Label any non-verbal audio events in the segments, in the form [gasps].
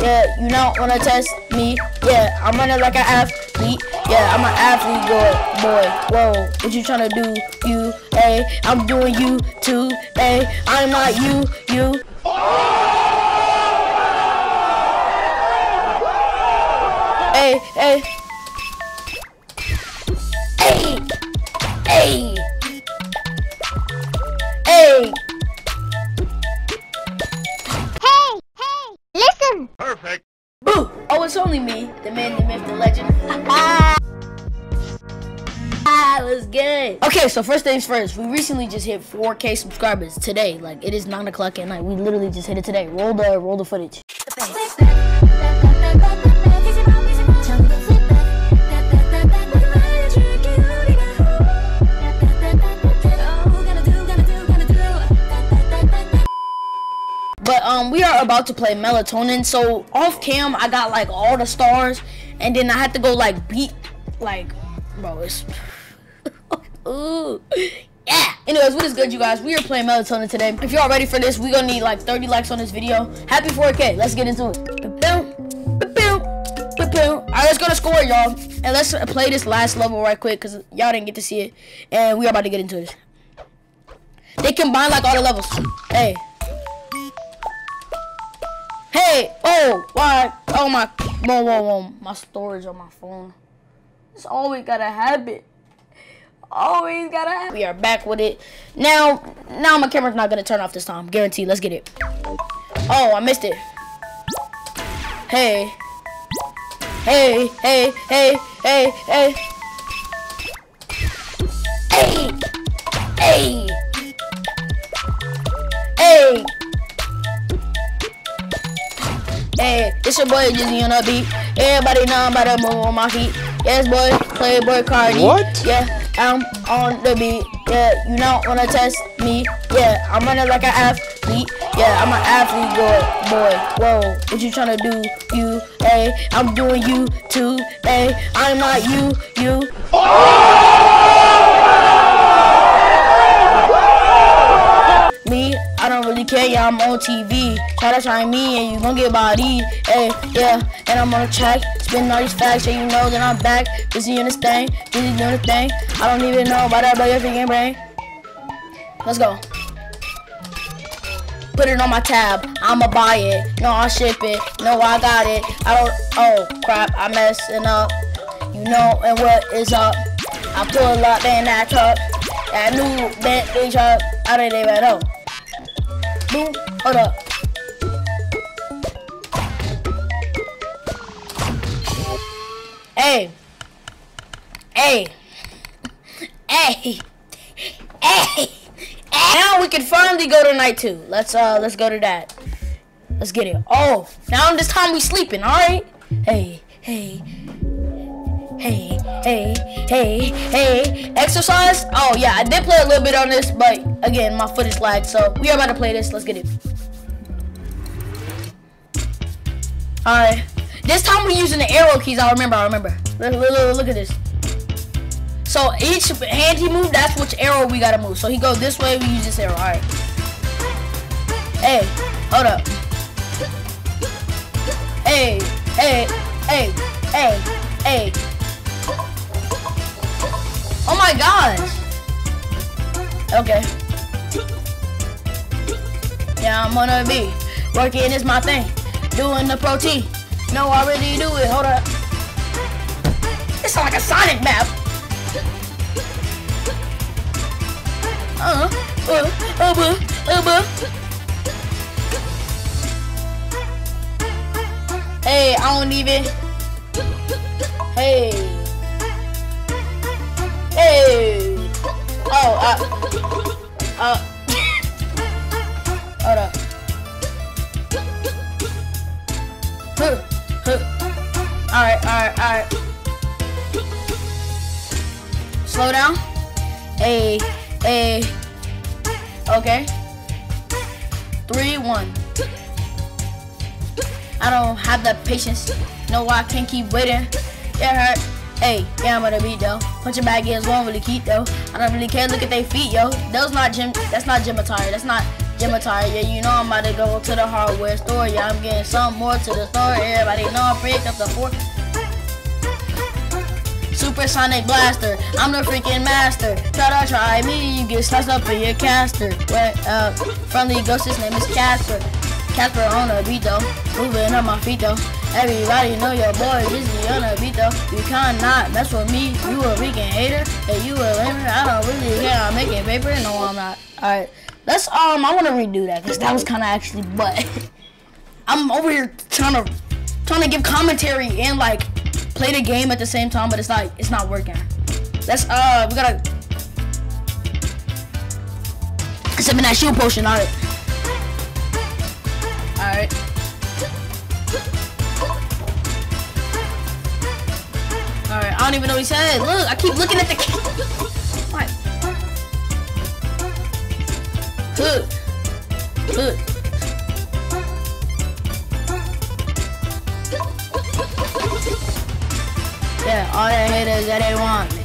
Yeah, you don't wanna test me. Yeah, I'm running like an athlete. Yeah, I'm an athlete, boy. Boy, whoa, what you trying to do? You, hey, I'm doing you too. Hey, I'm not you, you. Hey. Hey, Okay, so first things first, we recently just hit 4K subscribers today. Like it is nine o'clock at night. We literally just hit it today. Roll the roll the footage. But um, we are about to play melatonin. So off cam, I got like all the stars, and then I had to go like beat, like, bro, it's. Ooh. Yeah. Anyways, what is good, you guys? We are playing melatonin today. If y'all ready for this, we gonna need like 30 likes on this video. Happy 4K. Let's get into it. All right, let's go to score, y'all, and let's play this last level right quick, cause y'all didn't get to see it, and we are about to get into this. They combine like all the levels. Hey. Hey, oh, why? Oh my, whoa, whoa, whoa, my storage on my phone. It's always gotta happen. Always gotta happen. We are back with it. Now, now my camera's not gonna turn off this time. Guaranteed. Let's get it. Oh, I missed it. Hey. Hey, hey, hey, hey, hey. Hey. Hey. Hey. Hey, it's your boy Drizzy on the beat. Everybody know I'm about to move on my feet. Yes, boy, Playboi Carti. What? Yeah, I'm on the beat. Yeah, you don't wanna test me. Yeah, I'm running like an athlete. Yeah, I'm an athlete, boy. Boy, whoa, what you trying to do? You, hey, I'm doing you too. Hey, I'm not you, you. Me, I don't really care, yeah, I'm on TV. Try to try me and you gon' get body. Hey, yeah, and I'm on the track. Spitting all these facts, so you know that I'm back. Busy in this thing, busy doing the thing. I don't even know about that, but your freaking brain. Let's go. Put it on my tab, I'ma buy it. No, I'll ship it. No, I got it. I don't, oh crap, I'm messing up. You know, and what is up? I pull up in that truck, that new Bentley truck. I don't even know. Boom, hold up. Hey. Hey. Hey. Hey. Now we can finally go to night two. Let's uh let's go to that. Let's get it. Oh, now this time we sleeping, alright? Hey, hey. Hey, hey, hey, hey. Exercise? Oh yeah, I did play a little bit on this, but again, my foot is lagged, so we are about to play this. Let's get it. Alright. This time we're using the arrow keys, I remember, I remember. Look, look, look, look at this. So each hand he moved, that's which arrow we gotta move. So he goes this way, we use this arrow. Alright. Hey, hold up. Hey, hey, hey, hey, hey. Oh my gosh. Okay. Yeah, I'm gonna be working is my thing. Doing the protein. No, I really do it. Hold up. It's like a Sonic map. Uh, uh, uh, uh, uh, Hey, I don't even. Hey. Hey. Oh, uh. Uh. [laughs] Hold up. Huh. Alright, alright, alright. Slow down. A, a. Okay. Three, one. I don't have the patience. No, I can't keep waiting. It hurt. Hey, yeah, I'm gonna beat though. Punching bag is won't really keep though. I don't really care. Look at their feet, yo. Those not gym. That's not gym attire. That's not gym attire. Yeah, you know I'm about to go to the hardware store. Yeah, I'm getting some more to the store. Everybody know I'm picked up the four. Supersonic blaster, I'm the freaking master. Try to try me, you get sliced up in your caster. Where, uh, friendly ghost, his name is Casper. Casper on the beat though, moving on my feet though. Everybody know your boy Drizzy on the beat though. You cannot mess with me. You a freaking hater. And you a lamer. I don't really care. I'm making paper. No, I'm not. Alright. Let's um I wanna redo that because that was kinda actually but [laughs] I'm over here trying to trying to give commentary and like play the game at the same time, but it's not it's not working. Let's uh we gotta in that shield potion, alright. Alright. Alright, I don't even know what he said. Look, I keep looking at the Yeah, all the haters that they want me.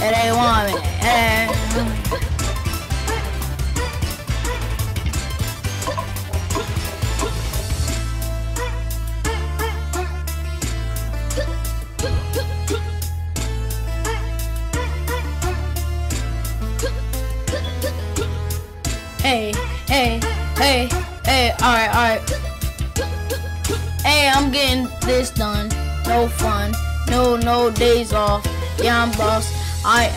That they want me. That hey, hey, alright, alright. Hey, I'm getting this done. No fun. No, no days off. Yeah, I'm boss. I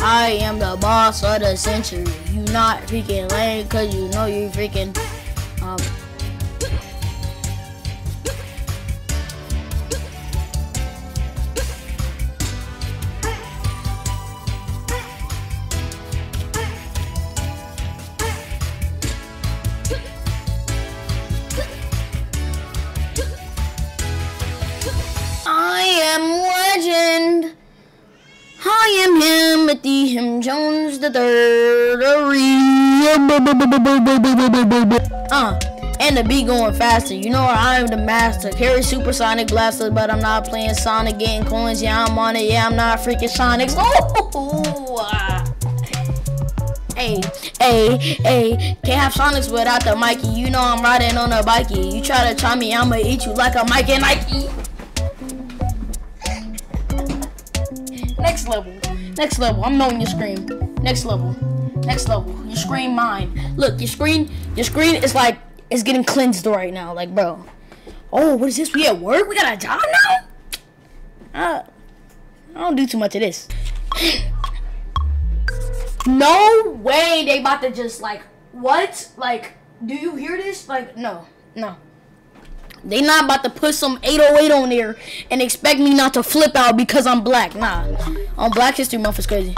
I am the boss of the century. You not freaking lame cause you know you freaking am Timothy Him Jones the third. Uh, and the beat going faster. You know I am the master. Carry supersonic blaster, but I'm not playing Sonic, getting coins. Yeah, I'm on it. Yeah, I'm not freaking Sonic. Oh. Hey, hey, hey, can't have Sonics without the Mikey. You know I'm riding on a bikey. You try to try me, I'ma eat you like a Mikey Nike. Next level. Next level. I'm knowing your screen. Next level. Next level. Your screen mine. Look, your screen, your screen is like it's getting cleansed right now. Like, bro. Oh, what is this? We at work? We got a job now? Uh, I don't do too much of this. [gasps] No way they about to just like what? Like, do you hear this? Like, no, no. They not about to put some 808 on there and expect me not to flip out because I'm black. Nah. On Black History Month is crazy.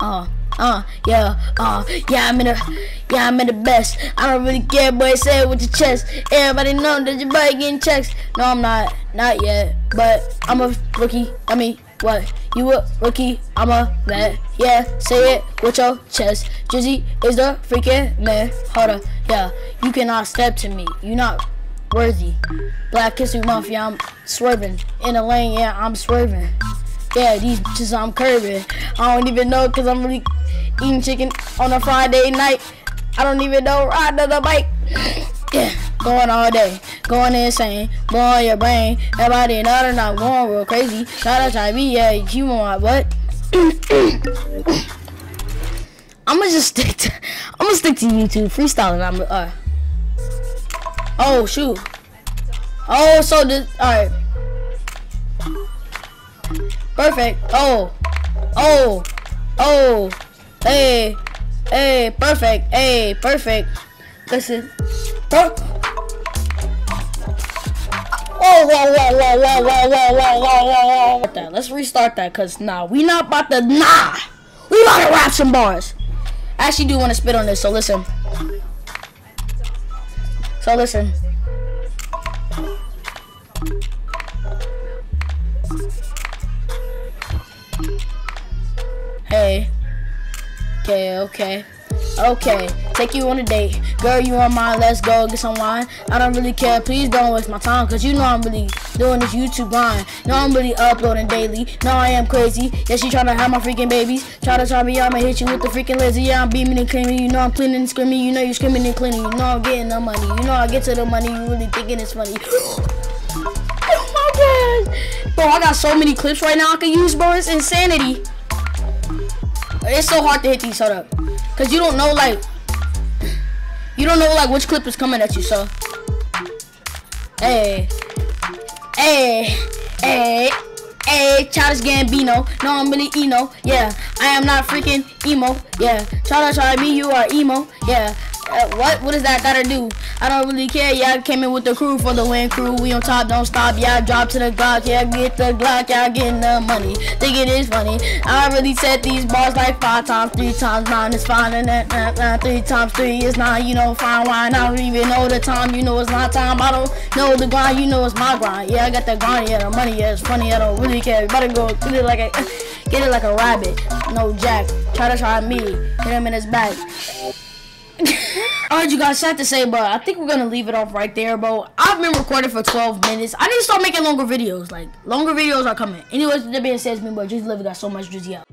Uh, uh, yeah, uh, yeah, I'm in the, yeah, I'm in the best. I don't really care, boy, say it with your chest. Everybody know that your boy getting checks. No, I'm not, not yet, but I'm a rookie. I mean, what? You a rookie? I'm a man. Yeah, say it with your chest. Drizzy is the freaking man. Hold up, yeah, you cannot step to me. You not worthy. Black History Month, yeah, I'm swerving in the lane. Yeah, I'm swerving. Yeah, these bitches I'm curving. I don't even know because I'm really eating chicken on a Friday night. I don't even know riding the bike. [sniffs] yeah, going all day, going insane, blowing your brain. Everybody know that I'm going real crazy. Try to try me, yeah, you want what? [coughs] I'ma just stick to [laughs] I'ma stick to YouTube freestyling. I'm uh Oh shoot. Oh so this alright. Perfect. Oh. Oh. Oh. Hey. Hey. Perfect. Hey. Perfect. Listen. Per- Oh, whoa, whoa, whoa, whoa, whoa, whoa, whoa, whoa, whoa, whoa. Let's restart that, cause nah, we not about to nah. We about to rap some bars. I actually do want to spit on this, so listen. So listen. Hey. Okay, okay. Okay, take you on a date. Girl, you on mine, let's go get some wine. I don't really care, please don't waste my time. Cause you know I'm really doing this YouTube grind. No, I'm really uploading daily. No, I am crazy. Yeah, she tryna have my freaking babies. Try to try me, I'ma hit you with the freaking laser. Yeah, I'm beaming and cleaning. You know I'm cleaning and screaming. You know you're screaming and cleaning. You know I'm getting the money. You know I get to the money. You really thinking it's funny. [gasps] oh my god. Bro, I got so many clips right now I can use, bro. It's insanity. It's so hard to hit these. Hold up. Cause you don't know like you don't know like which clip is coming at you, so Hey Hey Hey Hey, Childish Gambino. No, I'm really emo. Yeah, I am not freaking emo. Yeah, try to try me, you are emo. Yeah, uh, what? What does that gotta do? I don't really care. Yeah, I came in with the crew for the win crew. We on top, don't stop. Yeah, I drop to the Glock. Yeah, get the Glock. Yeah, getting the money. Think it is funny. I really said these bars like five times, three times nine is fine, and that nah, nah, three times three is nine. You know, fine wine. I don't even know the time. You know it's not time. I don't know the grind. You know it's my grind. Yeah, I got the grind. Yeah, the money. Yeah, it's funny. I don't really care. Better go get it like a [laughs] get it like a rabbit. No jack. Try to try me. Hit him in his back. Alright, you guys, sad to say, but I think we're gonna leave it off right there, bro. I've been recording for 12 minutes. I need to start making longer videos. Like, longer videos are coming. Anyways, that being said, me, but just live. Got so much juicy out.